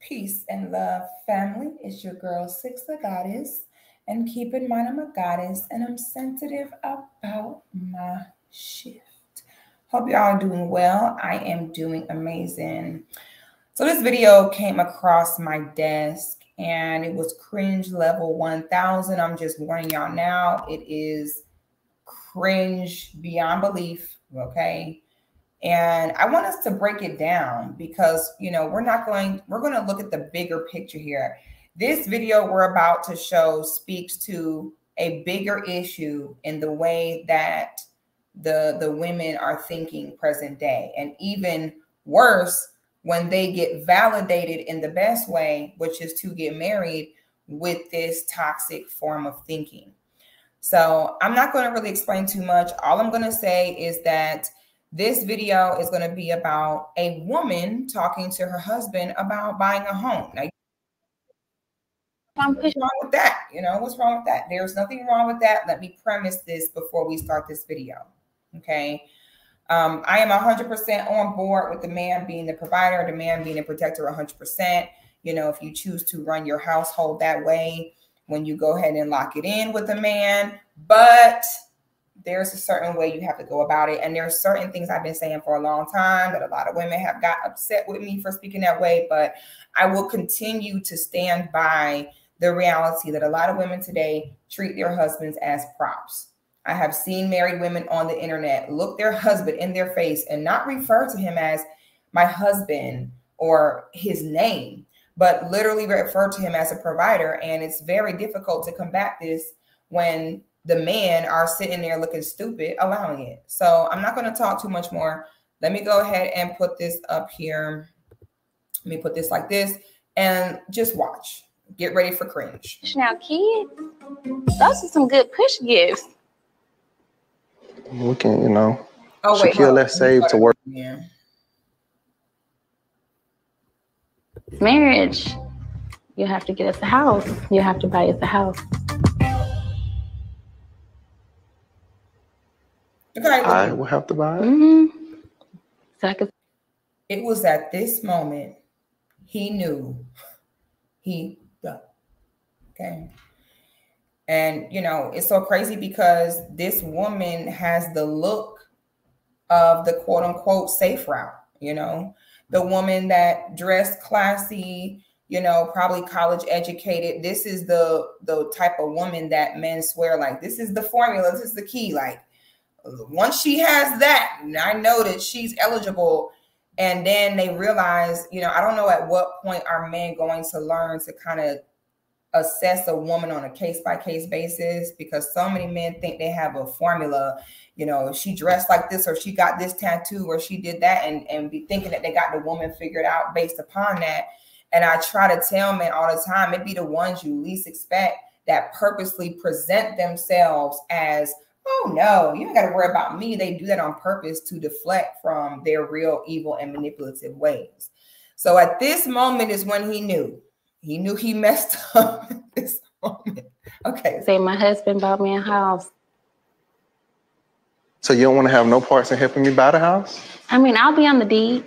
Peace and love, family. It's your girl, Six the Goddis. And keep in mind, I'm a goddess and I'm sensitive about my shift. Hope you all are doing well. I am doing amazing. So, this video came across my desk and it was cringe level 1000. I'm just warning y'all now, it is cringe beyond belief. Okay. And I want us to break it down because, you know, we're not going, we're going to look at the bigger picture here. This video we're about to show speaks to a bigger issue in the way that the the women are thinking present day. And even worse when they get validated in the best way which is to get married with this toxic form of thinking. So i'm not going to really explain too much. All i'm going to say is that this video is going to be about a woman talking to her husband about buying a home. Now, what's wrong with that? You know, what's wrong with that? There's nothing wrong with that. Let me premise this before we start this video. Okay. Um, I am 100% on board with the man being the provider, the man being a protector 100%. You know, if you choose to run your household that way, when you go ahead and lock it in with a man, but there's a certain way you have to go about it. And there's certain things I've been saying for a long time that a lot of women have got upset with me for speaking that way. But I will continue to stand by the reality that a lot of women today treat their husbands as props. I have seen married women on the internet look their husband in their face and not refer to him as my husband or his name, but literally refer to him as a provider. And it's very difficult to combat this when the men are sitting there looking stupid, allowing it. So I'm not going to talk too much more. Let me go ahead and put this up here. Let me put this like this and just watch. Get ready for cringe. Now, kids, those are some good push gifts. We can, you know. Oh wait, Shaquille, let's save to work. Yeah. Marriage. You have to get us a house. You have to buy us a house. Okay. I will have to buy it. Mm-hmm. So could- it was at this moment he knew he okay. And you know, it's so crazy because this woman has the look of the quote unquote safe route, you know, the woman that dressed classy, you know, probably college educated. This is the the type of woman that men swear like this is the formula, this is the key. Like once she has that, I know that she's eligible. And then they realize, you know, I don't know at what point are men going to learn to kind of assess a woman on a case by case basis because so many men think they have a formula. You know, she dressed like this or she got this tattoo or she did that and, and be thinking that they got the woman figured out based upon that. And I try to tell men all the time, it be the ones you least expect that purposely present themselves as oh no, you don't got to worry about me. They do that on purpose to deflect from their real evil and manipulative ways. So at this moment is when he knew. He knew he messed up at this moment. Okay. Say my husband bought me a house. So you don't want to have no parts in helping me buy the house? I mean, I'll be on the deed.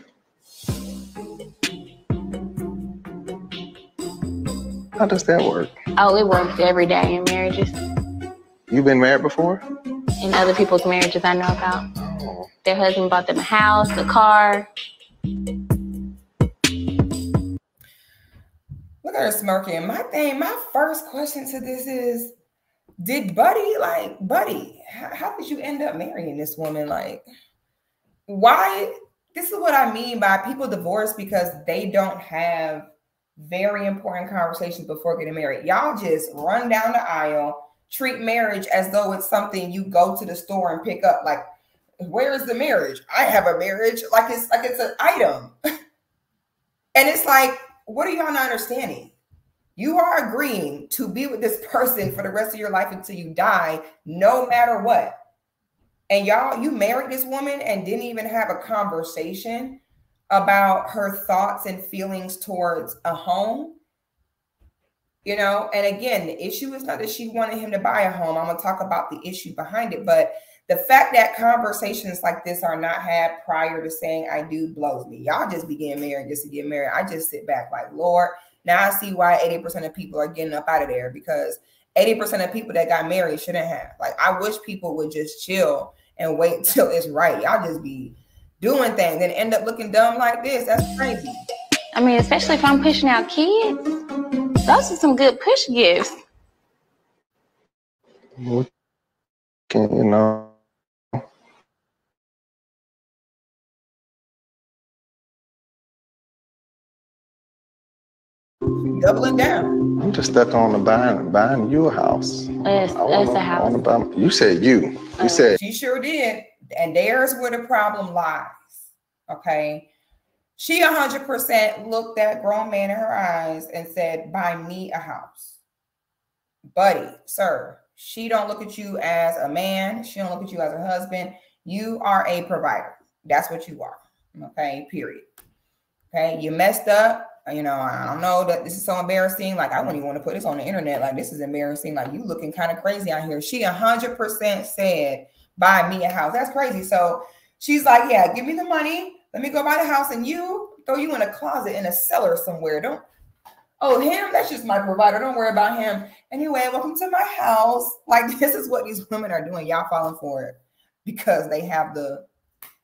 How does that work? Oh, it works every day in marriages. You've been married before? In other people's marriages I know about. Oh. Their husband bought them a house, a car. Look at her smirking. My thing, my first question to this is did Buddy, like, Buddy, how, how did you end up marrying this woman? Like, why? This is what I mean by people divorce because they don't have very important conversations before getting married. Y'all just run down the aisle treat marriage as though it's something you go to the store and pick up. Like, where is the marriage? I have a marriage. Like it's like it's an item. and it's like, what are y'all not understanding? You are agreeing to be with this person for the rest of your life until you die, no matter what. And y'all, you married this woman and didn't even have a conversation about her thoughts and feelings towards a home you know and again the issue is not that she wanted him to buy a home i'm going to talk about the issue behind it but The fact that conversations like this are not had prior to saying I do blows me. Y'all just begin married just to get married. I just sit back like, Lord, now I see why 80% of people are getting up out of there because 80% of people that got married shouldn't have. Like, I wish people would just chill and wait till it's right. Y'all just be doing things and end up looking dumb like this. That's crazy. I mean, especially if I'm pushing out kids, those are some good push gifts. Can you know? Doubling down. I'm just stuck on the buying buying you a house. It's, it's a house. Buy, you said you. You uh, said she sure did, and there's where the problem lies. Okay, she 100% looked that grown man in her eyes and said, "Buy me a house, buddy, sir." She don't look at you as a man. She don't look at you as a husband. You are a provider. That's what you are. Okay. Period. Okay. You messed up you know, I don't know that this is so embarrassing. Like, I wouldn't even want to put this on the internet. Like, this is embarrassing. Like, you looking kind of crazy out here. She 100% said, buy me a house. That's crazy. So she's like, yeah, give me the money. Let me go buy the house and you throw you in a closet in a cellar somewhere. Don't, oh, him, that's just my provider. Don't worry about him. Anyway, welcome to my house. Like, this is what these women are doing. Y'all falling for it because they have the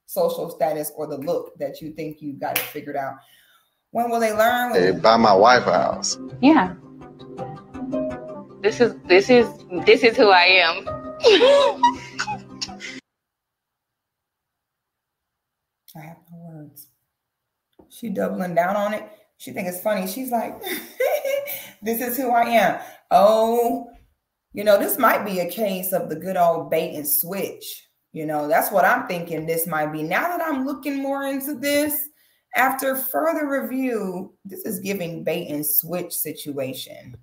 social status or the look that you think you got it figured out. When will they learn? They buy my wife a house. Yeah. This is this is this is who I am. I have no words. She doubling down on it. She think it's funny. She's like, "This is who I am." Oh, you know, this might be a case of the good old bait and switch. You know, that's what I'm thinking. This might be. Now that I'm looking more into this, after further review, this is giving bait and switch situation.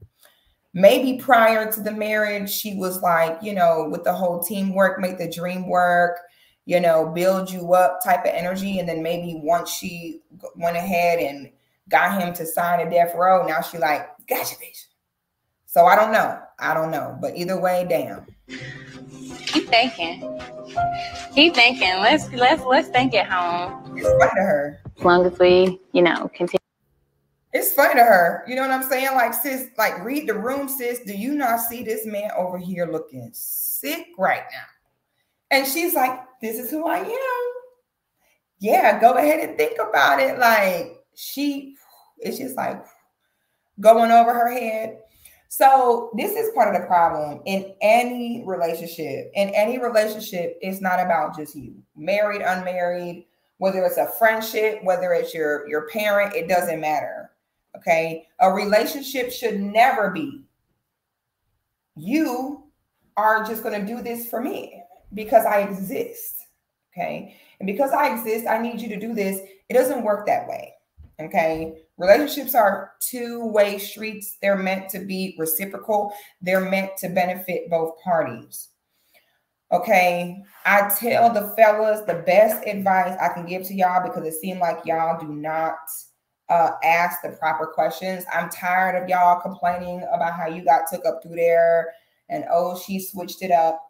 Maybe prior to the marriage, she was like, you know, with the whole teamwork, make the dream work, you know, build you up type of energy. And then maybe once she went ahead and got him to sign a death row, now she like, gotcha, bitch. So I don't know. I don't know. But either way, damn. Keep thinking. Keep thinking. Let's let's let's think at home. It's funny to her. As long as we, you know, continue. It's funny to her. You know what I'm saying? Like, sis, like read the room, sis. Do you not see this man over here looking sick right now? And she's like, This is who I am. Yeah, go ahead and think about it. Like, she, it's just like going over her head. So this is part of the problem in any relationship. In any relationship, it's not about just you, married, unmarried, whether it's a friendship, whether it's your your parent, it doesn't matter. Okay? A relationship should never be you are just going to do this for me because I exist. Okay? And because I exist, I need you to do this. It doesn't work that way. Okay? Relationships are two-way streets. They're meant to be reciprocal. They're meant to benefit both parties. Okay. I tell the fellas the best advice I can give to y'all because it seems like y'all do not uh, ask the proper questions. I'm tired of y'all complaining about how you got took up through there and oh, she switched it up.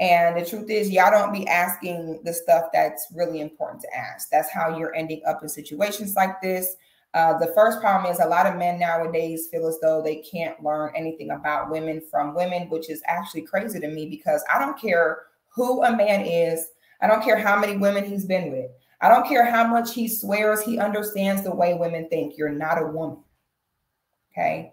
And the truth is, y'all don't be asking the stuff that's really important to ask. That's how you're ending up in situations like this. Uh, the first problem is a lot of men nowadays feel as though they can't learn anything about women from women, which is actually crazy to me because I don't care who a man is. I don't care how many women he's been with. I don't care how much he swears he understands the way women think. You're not a woman. Okay.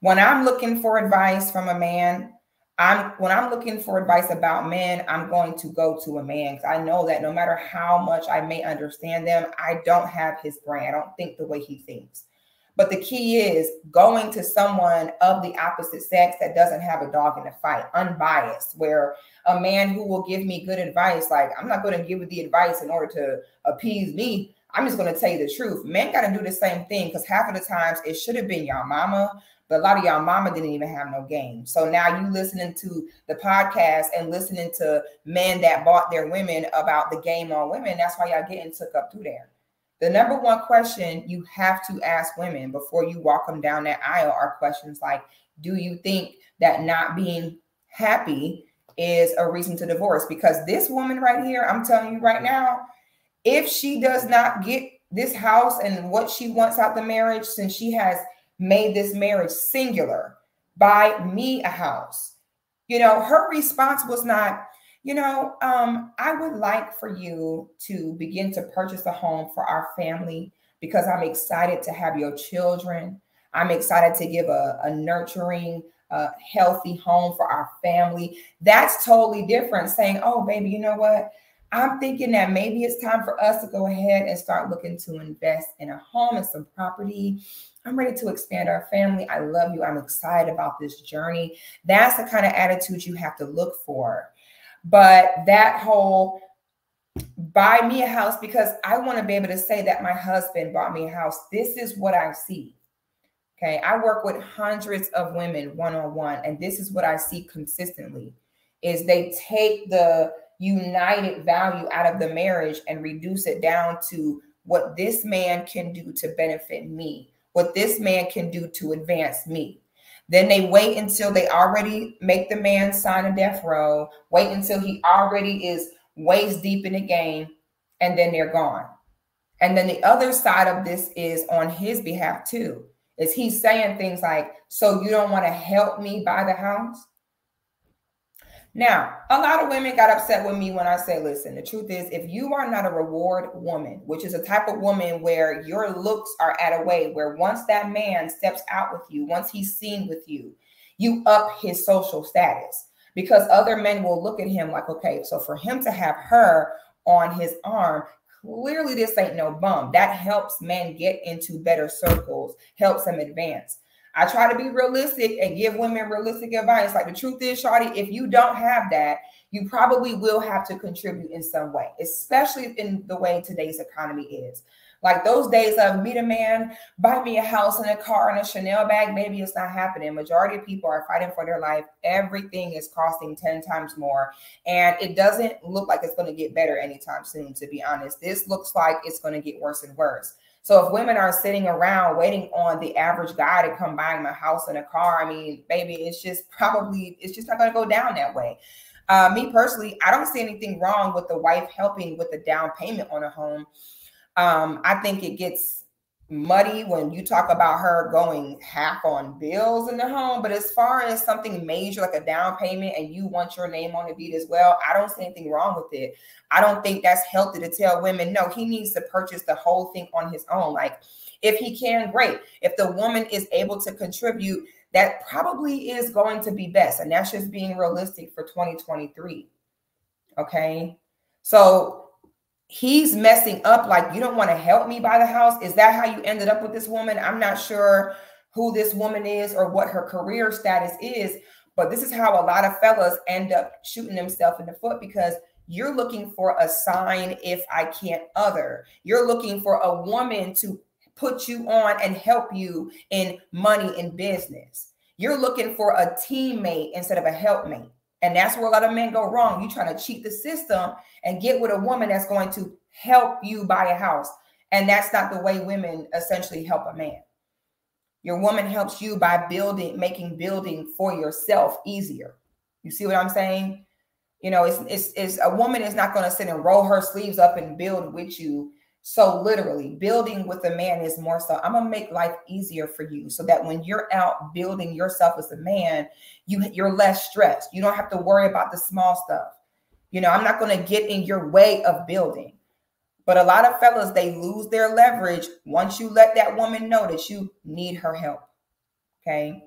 When I'm looking for advice from a man, I'm when I'm looking for advice about men, I'm going to go to a man because I know that no matter how much I may understand them, I don't have his brain. I don't think the way he thinks. But the key is going to someone of the opposite sex that doesn't have a dog in the fight, unbiased, where a man who will give me good advice, like I'm not going to give the advice in order to appease me. I'm just to tell you the truth. Men got to do the same thing because half of the times it should have been y'all mama, but a lot of y'all mama didn't even have no game. So now you listening to the podcast and listening to men that bought their women about the game on women. That's why y'all getting took up through there. The number one question you have to ask women before you walk them down that aisle are questions like, do you think that not being happy is a reason to divorce because this woman right here, I'm telling you right now, if she does not get this house and what she wants out the marriage, since she has made this marriage singular, buy me a house. You know, her response was not, you know, um, I would like for you to begin to purchase a home for our family because I'm excited to have your children. I'm excited to give a, a nurturing, healthy home for our family. That's totally different. Saying, oh, baby, you know what? I'm thinking that maybe it's time for us to go ahead and start looking to invest in a home and some property. I'm ready to expand our family. I love you. I'm excited about this journey. That's the kind of attitude you have to look for. But that whole buy me a house because I want to be able to say that my husband bought me a house. This is what I see. Okay. I work with hundreds of women one on one, and this is what I see consistently is they take the united value out of the marriage and reduce it down to what this man can do to benefit me, what this man can do to advance me. Then they wait until they already make the man sign a death row, wait until he already is waist deep in the game, and then they're gone. And then the other side of this is on his behalf too. Is he saying things like, So you don't want to help me buy the house? Now, a lot of women got upset with me when I said, listen, the truth is, if you are not a reward woman, which is a type of woman where your looks are at a way where once that man steps out with you, once he's seen with you, you up his social status because other men will look at him like, okay, so for him to have her on his arm, clearly this ain't no bum. That helps men get into better circles, helps them advance. I try to be realistic and give women realistic advice. Like the truth is, Shawty, if you don't have that, you probably will have to contribute in some way, especially in the way today's economy is. Like those days of meet a man, buy me a house and a car and a Chanel bag, maybe it's not happening. Majority of people are fighting for their life. Everything is costing 10 times more. And it doesn't look like it's going to get better anytime soon, to be honest. This looks like it's going to get worse and worse. So if women are sitting around waiting on the average guy to come buying a house and a car, I mean, baby, it's just probably it's just not going to go down that way. Uh, me personally, I don't see anything wrong with the wife helping with the down payment on a home. Um, I think it gets muddy when you talk about her going half on bills in the home. But as far as something major like a down payment and you want your name on the deed as well, I don't see anything wrong with it. I don't think that's healthy to tell women, no, he needs to purchase the whole thing on his own. Like if he can, great. If the woman is able to contribute, that probably is going to be best. And that's just being realistic for 2023. Okay. So he's messing up like you don't want to help me buy the house? Is that how you ended up with this woman? I'm not sure who this woman is or what her career status is but this is how a lot of fellas end up shooting themselves in the foot because you're looking for a sign if i can't other. You're looking for a woman to put you on and help you in money and business. You're looking for a teammate instead of a helpmate and that's where a lot of men go wrong. You trying to cheat the system and get with a woman that's going to help you buy a house. And that's not the way women essentially help a man. Your woman helps you by building, making building for yourself easier. You see what I'm saying? You know, it's it's, it's a woman is not going to sit and roll her sleeves up and build with you so literally, building with a man is more so. I'm gonna make life easier for you, so that when you're out building yourself as a man, you you're less stressed. You don't have to worry about the small stuff. You know, I'm not gonna get in your way of building. But a lot of fellas, they lose their leverage once you let that woman know that you need her help. Okay.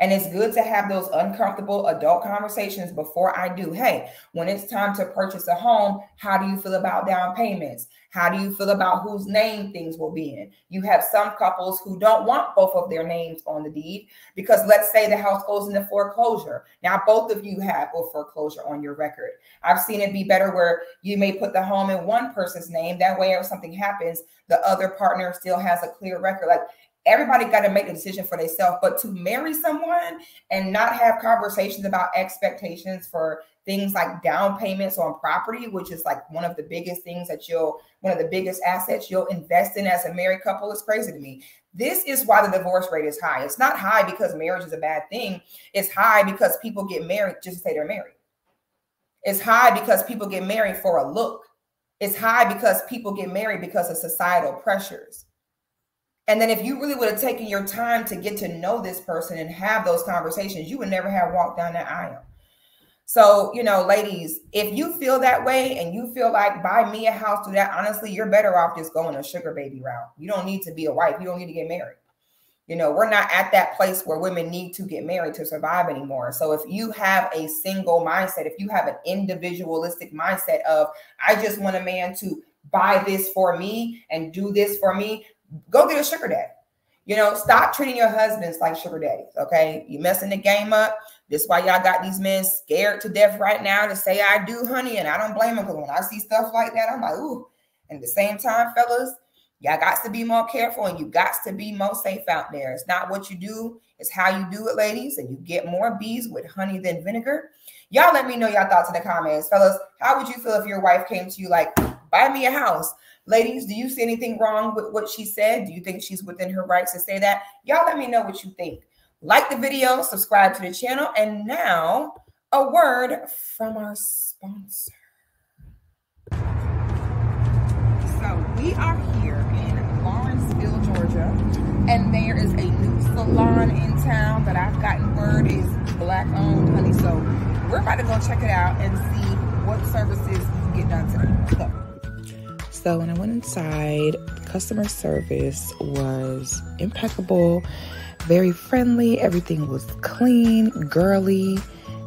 And it's good to have those uncomfortable adult conversations before I do. Hey, when it's time to purchase a home, how do you feel about down payments? How do you feel about whose name things will be in? You have some couples who don't want both of their names on the deed because let's say the house goes into foreclosure. Now, both of you have a foreclosure on your record. I've seen it be better where you may put the home in one person's name. That way, if something happens, the other partner still has a clear record. Like everybody got to make the decision for themselves but to marry someone and not have conversations about expectations for things like down payments on property which is like one of the biggest things that you'll one of the biggest assets you'll invest in as a married couple is crazy to me this is why the divorce rate is high it's not high because marriage is a bad thing it's high because people get married just to say they're married It's high because people get married for a look. It's high because people get married because of societal pressures. And then if you really would have taken your time to get to know this person and have those conversations, you would never have walked down that aisle. So, you know, ladies, if you feel that way and you feel like buy me a house, do that, honestly, you're better off just going a sugar baby route. You don't need to be a wife. You don't need to get married. You know, we're not at that place where women need to get married to survive anymore. So if you have a single mindset, if you have an individualistic mindset of, I just want a man to buy this for me and do this for me, go get a sugar daddy. You know, stop treating your husbands like sugar daddies. Okay. You messing the game up. This why y'all got these men scared to death right now to say I do, honey. And I don't blame them because when I see stuff like that, I'm like, ooh. And at the same time, fellas, y'all got to be more careful and you got to be more safe out there. It's not what you do, it's how you do it, ladies. And you get more bees with honey than vinegar. Y'all let me know y'all thoughts in the comments. Fellas, how would you feel if your wife came to you like, buy me a house? Ladies, do you see anything wrong with what she said? Do you think she's within her rights to say that? Y'all let me know what you think. Like the video, subscribe to the channel, and now a word from our sponsor. So we are here in Lawrenceville, Georgia, and there is a new salon in town that I've gotten word is black owned, honey. So we're about to go check it out and see what services get done today. So when I went inside, customer service was impeccable, very friendly. Everything was clean, girly.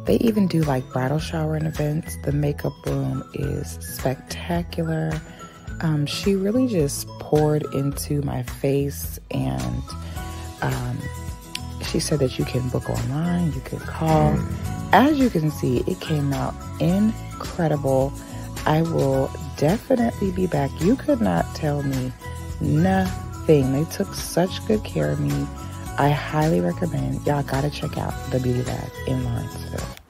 They even do like bridal shower and events. The makeup room is spectacular. Um, she really just poured into my face and um, she said that you can book online, you can call. As you can see, it came out incredible. I will definitely be back. You could not tell me nothing. They took such good care of me. I highly recommend y'all gotta check out the Beauty Lab in Lawrenceville.